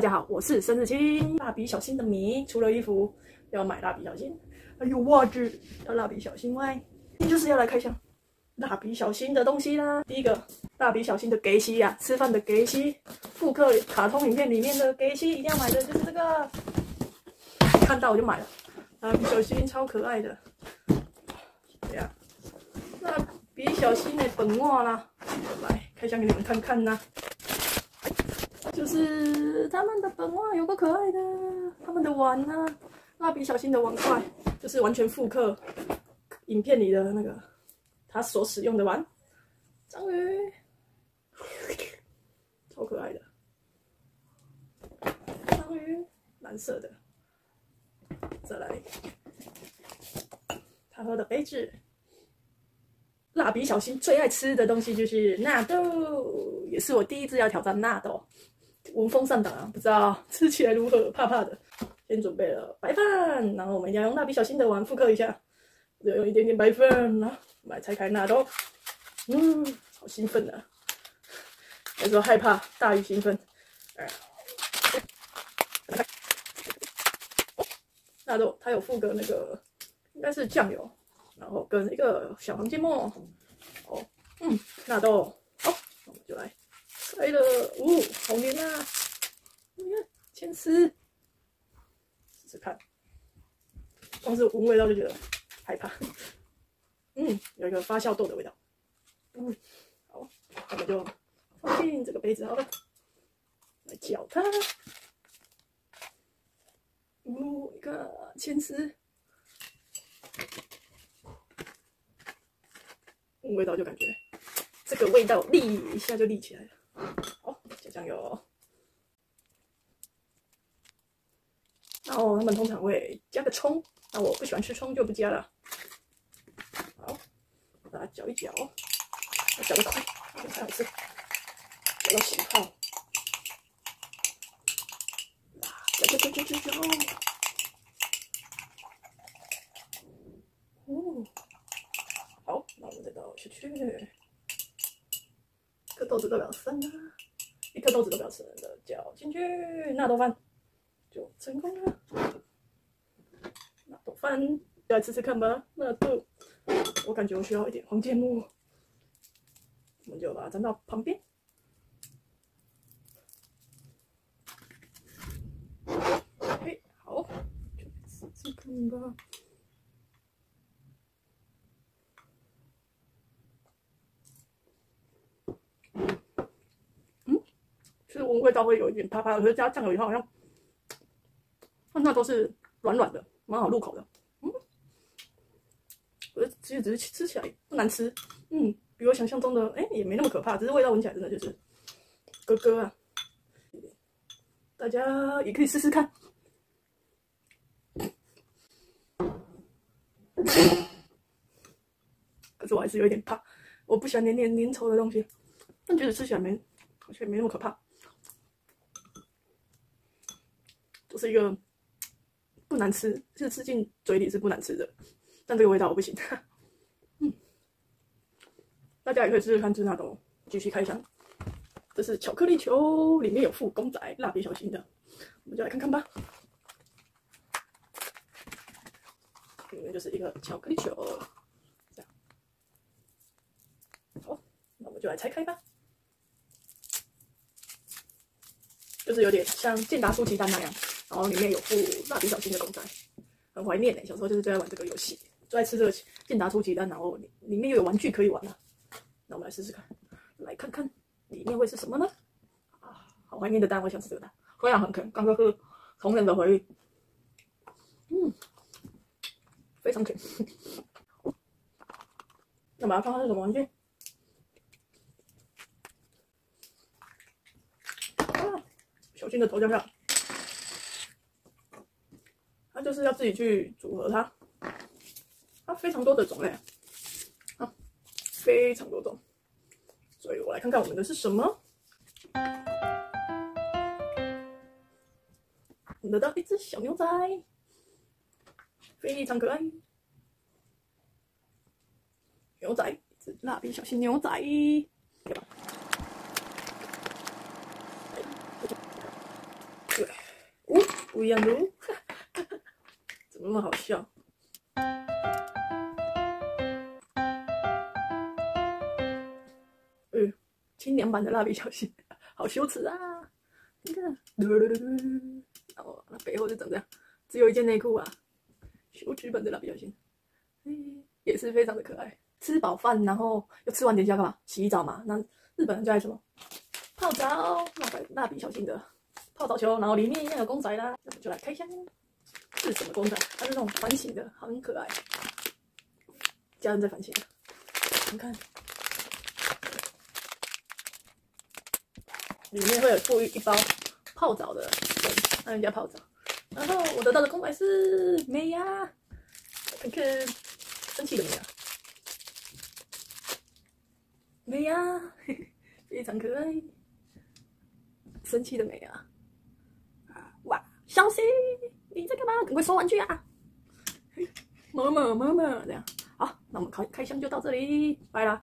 大家好，我是生日清。蜡笔小新的迷，除了衣服要买蜡笔小新，还有袜子要蜡笔小新外，今天就是要来开箱蜡笔小新的东西啦。第一个，蜡笔小新的给西呀，吃饭的给西，复刻卡通影片里面的给西，一定要买的就是这个。看到我就买了，蜡笔小新超可爱的。对呀，蜡笔小新的本袜啦，来开箱给你们看看呐。就是他们的本袜有个可爱的，他们的碗呢，蜡笔小新的碗筷，就是完全复刻影片里的那个他所使用的碗。章鱼，超可爱的，章鱼，蓝色的。再来，他喝的杯子，蜡笔小新最爱吃的东西就是纳豆，也是我第一次要挑战纳豆。闻风丧胆啊，不知道 吃起来如何，怕怕的。先准备了白饭，然后我们要用蜡笔小新的碗复刻一下，就用一点点白饭啊，来拆开纳豆。嗯，好兴奋啊！有时候害怕大于兴奋。纳豆它有附个那个应该是酱油，然后跟一个小黄芥末。哦，嗯，纳豆，好，我们就来。来了，哦，好黏啊！你看，先吃，试试看。光是闻味道就觉得害怕。嗯，有一个发酵豆的味道。嗯，好，我们就放进这个杯子好了，来搅它。哦，一个先吃，味道就感觉这个味道立一下就立起来了。有，然后他们通常会加个葱，那我不喜欢吃葱就不加了。好，把它搅一搅，搅得快，才好吃，搅到起泡。搅搅搅搅搅搅。哦，好，那我们再倒下去。颗豆子都不要剩啊！一颗豆子都不要吃的，搅进去，纳豆饭就成功了。纳豆饭，来吃吃看吧。纳豆，我感觉我需要一点黄芥末，我们就把它粘到旁边。嘿，好，就吃吃看吧。味道会有一点啪啪的，可是加酱油以后好像，那都是软软的，蛮好入口的。嗯，可是其实只是吃起来不难吃。嗯，比我想象中的哎也没那么可怕，只是味道闻起来真的就是咯咯啊。大家也可以试试看。可是我还是有点怕，我不喜欢黏黏黏稠的东西，但觉得吃起来没好像没那么可怕。是一个不难吃，是吃进嘴里是不难吃的，但这个味道我不行。嗯，大家也可以试试看吃那种，继续开箱。这是巧克力球，里面有附公仔蜡笔小新的，我们就来看看吧。里面就是一个巧克力球，这样。好，那我们就来拆开吧。就是有点像健达出奇蛋那样。然后里面有附蜡笔小新的公仔，很怀念呢。小时候就是最爱玩这个游戏，最爱吃这个健达出奇蛋。然后里面又有玩具可以玩了，那我们来试试看，来看看里面会是什么呢？啊，好怀念的蛋，我想吃这个蛋，非常很啃，刚刚是童年的回忆。嗯，非常甜。那把它看看是什么玩具？啊，小新的头像上。就是要自己去组合它，它非常多的种类。啊，非常多种，所以我来看看我们的是什么。我得到一只小牛仔，非常可爱，牛仔，蜡笔小新牛仔。不一样的哦，那么好笑？嗯，清凉版的蜡笔小新，好羞耻啊！你看，然后那背后就长这样，只有一件内裤啊，羞耻版的蜡笔小新，嗯，也是非常的可爱。吃饱饭，然后又吃完点心要干嘛？洗澡嘛。那日本人最爱什么？泡澡。蜡笔蜡笔小新的泡澡球，然后里面要有公仔啦，那我们就来开箱。是什么公仔？它是那种反省的，很可爱。家人在反省。你看，里面会有附一包泡澡的，让人家泡澡。然后我得到的公仔是美呀，你看生气的美呀。美呀，非常可爱，生气的美啊！哇，小新，你在干嘛？赶快收玩具啊！妈妈，妈妈，这样好，那我们开开箱就到这里，拜了。